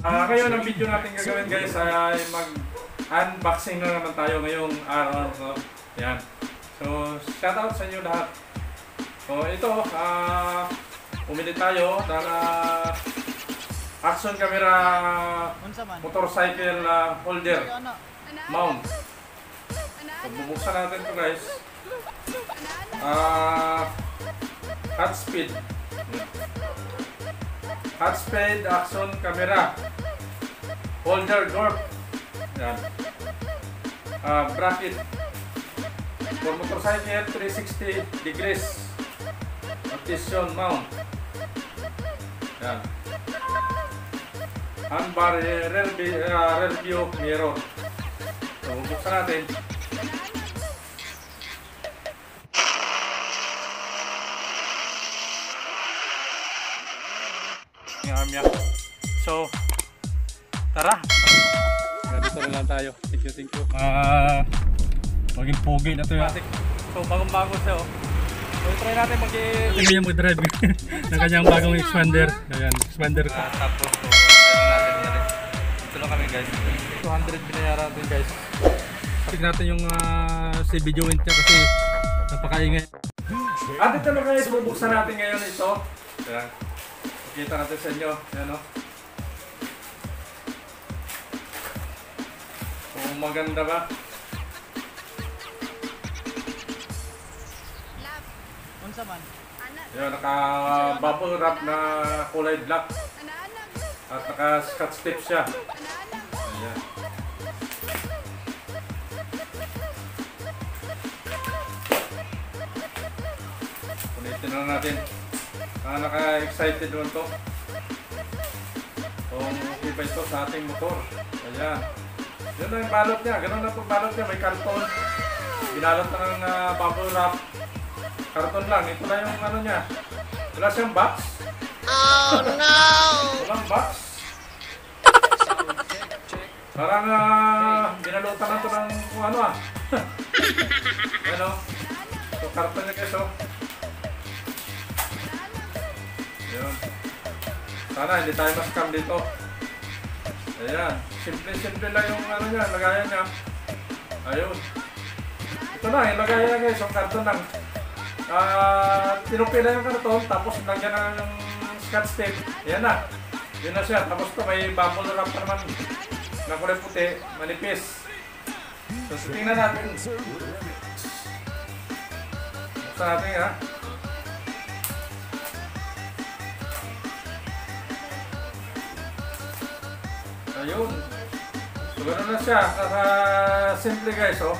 Ah, ngayon ang video natin gagawin guys ay mag-unboxing na naman tayo ngayong araw. So, yan. So, shoutout sa inyo lahat. So, ito, ah, umili tayo ng ah, action camera motorcycle ah, holder Ano? mount. So, bubuksan natin to guys. Ah, hot speed. Hot speed action camera. Holder door. Yan. Ah, bracket. For motorcycle 360 degrees. Rotation mount. Yan. Handbar rear, ah, rear view mirror. So, bubuksan natin. Yung. So, tara. Ganito na lang tayo. Thank you, thank you. Ah, maging pogi na to yung atik. So, bagong-bago siya oh. So, try natin mag Tingnan niya mag-drive ng kanyang bagong expander. Ayan, expander ko. Ah, tapos ano natin na rin. Ito lang kami guys. 200 binayaran natin guys. Tignan natin yung uh, si video niya kasi napakaingay. At ito na guys, bubuksan natin ngayon ito. Ayan. Kita natin sa inyo. Ayan o. Kung maganda ba? Unsa man? Ayan, naka bubble wrap na kulay black. At naka scotch tape siya. Ayan. Ulitin na natin. Ah, naka-excited naman to. Kung okay ba ito sa ating motor. Ayan. Yun na yung balot niya. Ganun na po balot niya. May karton. Binalot na ng ah, bubble wrap. Karton lang. Ito lang yung ano niya. Wala siyang box. Oh no! Walang box. Parang uh, binalutan na ito ng kung ano ah. ano? So, karton niya guys oh. Yun. Sana hindi tayo ma-scam dito. Ayan. Simple-simple lang yung ano niya, lagayan niya. Ayun. Ito na, lagayan niya guys, yung karton lang. Ah, tinupi na yung karton, tapos lagyan na ng scotch tape. Ayan na. Yun na siya. Tapos to may bubble wrap naman na kulay puti, manipis. So, tingnan natin. Buksan natin ha. Ayun. So, ganun na siya. Kaka simple guys, oh.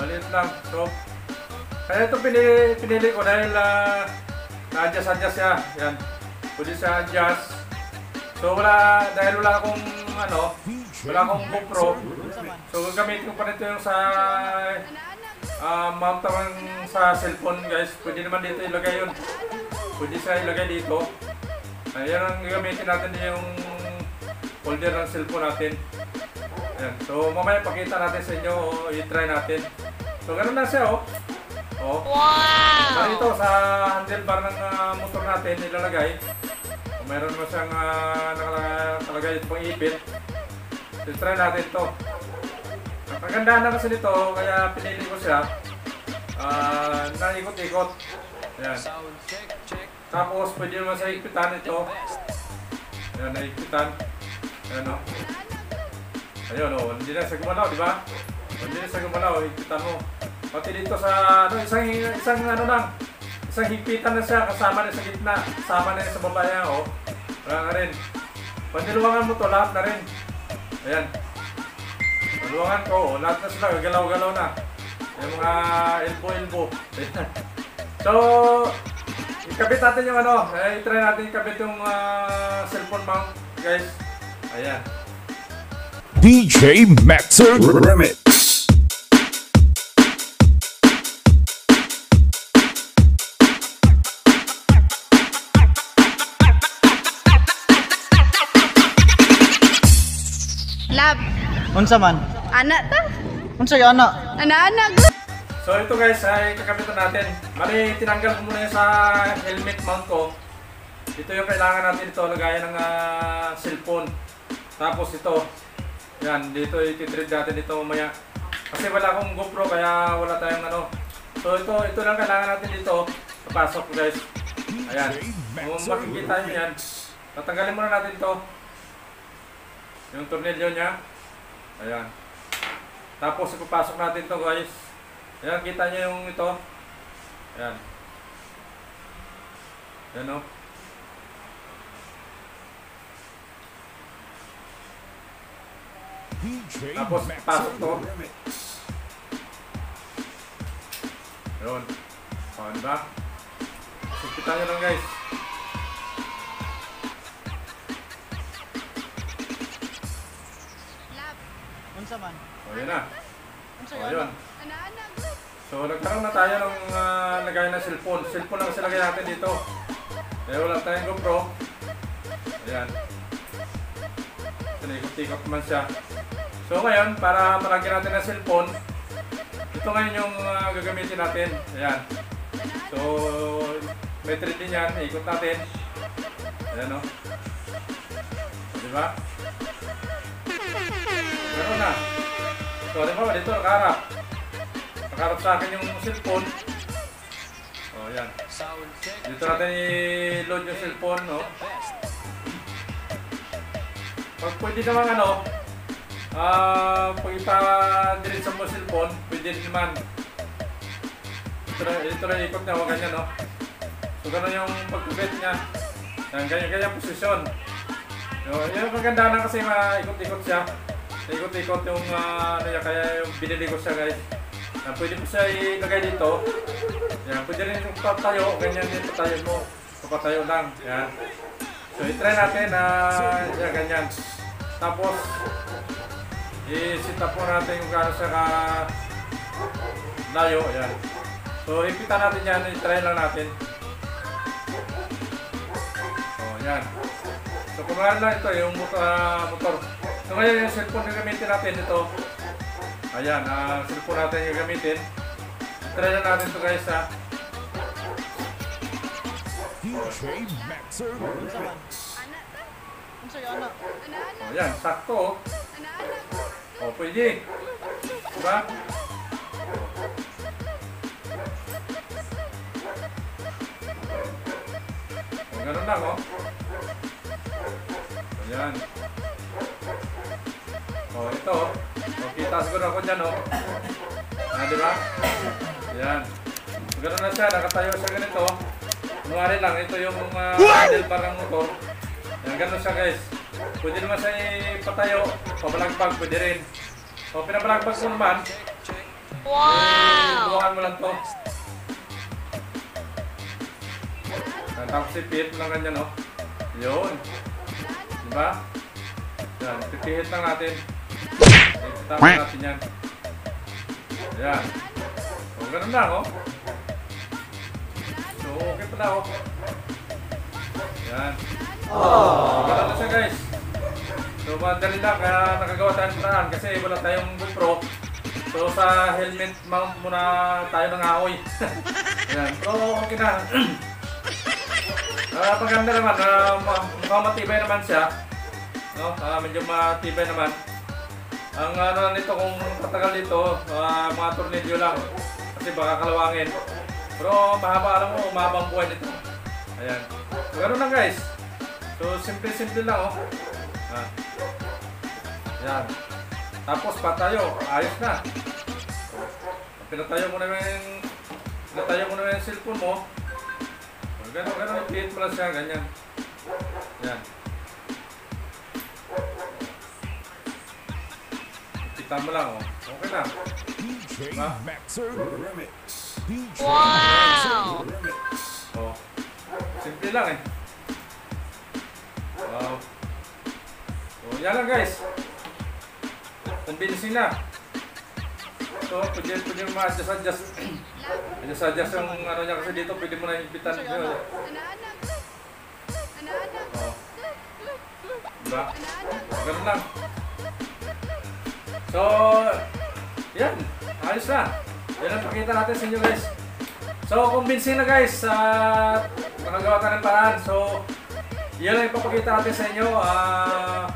Maliit lang. So, kaya ito pinili, pinili ko dahil uh, na-adjust-adjust siya. Yan. Pwede siya adjust. So, wala, dahil wala akong, ano, wala akong GoPro. So, gagamitin ko pa nito yung sa uh, mount sa cellphone guys. Pwede naman dito ilagay yun. Pwede siya ilagay dito. Ayan ang gagamitin natin yung holder ng cellphone natin. Ayan. So mamaya pakita natin sa inyo o i-try natin. So ganun lang siya oh. Oh. Wow! Dito sa handlebar ng ah, motor natin ilalagay. Kung meron naman siyang uh, nakalagay ito pang ipit. So try natin to. Ang kagandahan na kasi nito, kaya pinili ko siya. Ah, naikot-ikot. Ayan. Tapos pwede naman sa ipitan ito. Ayan, naipitan. Ayan o. Ayun o, hindi na sa gumalaw, di ba? Hindi na sa gumalaw, ipitan mo. Pati dito sa, ano, isang, isang ano lang, isang higpitan na siya, kasama na sa gitna, kasama na sa baba niya, o. Wala nga rin. Pandiluwangan mo to, lahat na rin. Ayan. Pandiluwangan ko, o, lahat na sila, galaw-galaw na. Yung mga elbow-elbow. Ayan. So, ikabit natin yung ano, eh, try natin ikabit yung ah, cellphone mount, guys. Ayan. DJ Maxer Remix. Lab, Unsa man? anak ta? Unsa yung ana? Anak-anak. So ito guys ay kakabitan natin. Mali tinanggal ko muna yung sa helmet mount ko. Ito yung kailangan natin ito, lagayan ng ah, cellphone. Tapos ito, yan, dito ititread natin ito mamaya. Kasi wala akong GoPro kaya wala tayong ano. So ito, ito lang kailangan natin dito. Papasok guys. Ayan. Kung makikita nyo yan, tatanggalin muna natin ito. Yung tornilyo niya. Ayan. Tapos ipapasok natin to guys. Ayan, kita nyo yung ito. Ayan. Ayan o. Tapos pasok to. Yun. O, diba? Sipitan nyo lang guys. Unsa man? O, yun na. Unsa O, yun. So, nagkaroon na tayo ng uh, lagay ng cellphone. Cellphone lang kasi lagay natin dito. Kaya wala tayong GoPro. Ayan. Sinikot-ikot naman siya. So, ngayon, para malagyan natin ng cellphone, ito ngayon yung ah, gagamitin natin. Ayan. So, may 3D yan. Ikot natin. Ayan o. Di ba? Meron na. So, di ba? Dito, nakaharap. Nakaharap sa akin yung cellphone. O, yan. Dito natin i-load yung cellphone, no? Pag pwede naman ano, ah, pag ipa-diretso mo cellphone, pwede rin naman. Ito na, ito na ikot niya, huwag ganyan, no? So, ganun yung pagkubit niya. Yan, ganyan, ganyan posisyon. So, yun ang kagandahan kasi maikot-ikot siya. Ikot-ikot yung ah, ano niya, kaya yung binili ko siya guys. Ah, pwede mo siya ilagay dito. Yan, pwede rin yung patayo, ganyan din patayo mo. Papatayo lang. Yan. So, i-try natin na yan, ganyan. Tapos, i-sit up po natin kung gaano siya ka layo. Yan. So, ipitan natin yan, i-try lang natin. Oh, yan. So, kunwari lang ito, yung motor. ah, motor. So, ngayon yung cellphone na gamitin natin ito. Ayan, ang cellphone natin yung gamitin. Try na natin ito guys ha. DJ Maxer? Anak ta. Unsa yan na? Anak-anak. O yan, sakto oh. Anak-anak. O, pwede. Diba? O, ganun lang oh. O, yan. O, ito oh. O, kita siguro ako dyan oh. Ah, di ba? Yan. So, ganun na siya, nakatayo siya ganito. Kunwari lang, ito yung uh, handle parang motor. Yan, ganun siya guys. Pwede naman siya ipatayo, pabalagbag, pwede rin. O, pinabalagbag mo naman. Wow! Bukan mo lang to. Yan, tapos ipihit mo lang ganyan, oh. Yun. Diba? Yan, pipihit lang natin. Ipitapos natin yan. Yan. O, ganun lang, oh. So, okay pala, oh. Yan. Oh. Ganun na siya, guys. So, madali lang, kaya nakagawa tayo ng paraan kasi wala tayong GoPro. So, sa helmet mount muna tayo ng ahoy. Yan. So, okay na. Ah, maganda naman, ah, ma- mukhang matibay naman siya. No? Ah, medyo matibay naman. Ang ano nito kung tatagal dito, ah, mga tornilyo lang. Kasi baka kalawangin. Pero mahaba, alam mo, mahabang buhay nito. Ayan. So, ganun lang guys. So, simple-simple lang oh. Ah. Yan. Tapos patayo, ayos na. Pinatayo mo na yung pinatayo mo na yung cellphone mo. Ganun, ganun, ipihit mo lang siya, ganyan. Yan. Kita mo lang, oh. Okay na. DJ Wow! Oh. Simple lang eh. Wow. Oh, yan lang guys. Convincing na. So, pwede, pwede mo ma-adjust, adjust. adjust, adjust yung ano niya kasi dito, pwede mo na higpitan. Sir, ano? Oh. Diba? Ganun lang. So, yan. Ayos na. Yan ang pakita natin sa inyo guys. So, convincing na guys. Uh, nakagawa ka ng paraan. So, yan lang ipapakita natin sa inyo. Ah,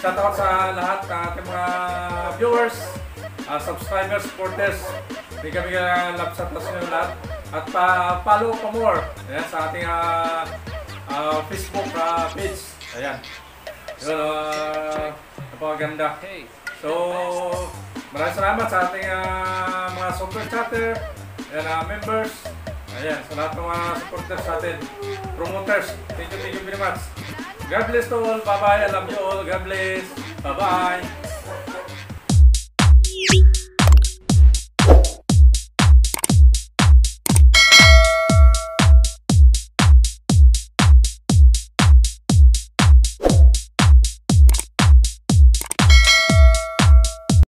shoutout sa lahat ng ating mga viewers, ah, subscribers, supporters. Hindi kami uh, love sa sa inyo lahat. At pa follow pa more ayan, sa ating ah, ah, Facebook ah, page. Ayan. Yun, uh, napakaganda. So, maraming salamat sa ating ah, mga super chatter, and ah, members. Ayan, sa lahat ng mga supporters sa atin. Promoters, thank you, thank you very much. God bless to all. Bye-bye. I love you all. God bless. Bye-bye.